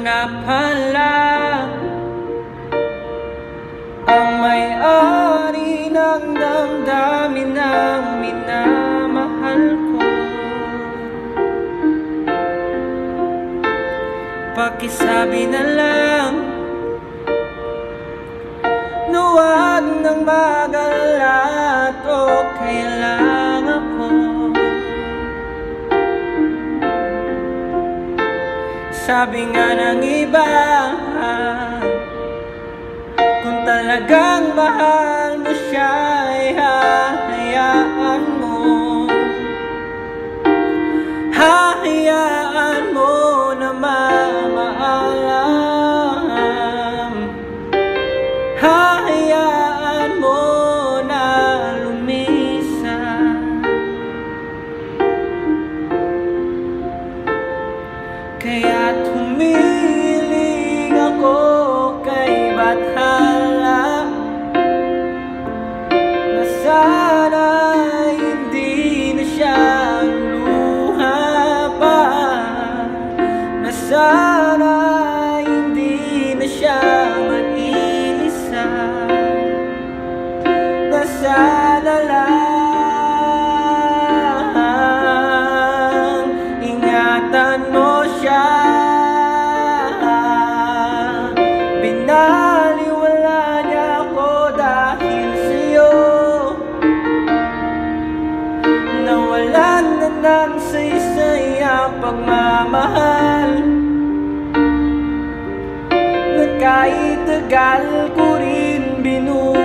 nga pala Ang may-ari ng damdamin ng minamahal ko. Pakisabi na lang Nuwag nang magalat Sabi nga ng iba Kung talagang mahal mo siya ay hahayaan mo. Hahayaan mo na mamaalam. Hahayaan Kaya't humiling ako kay Bathala. Na sana hindi na siya luha pa. Na sana hindi na siya mag-iisa. Na sana lang ng saysay pagmamahal. Na kahit tagal ko rin binuhay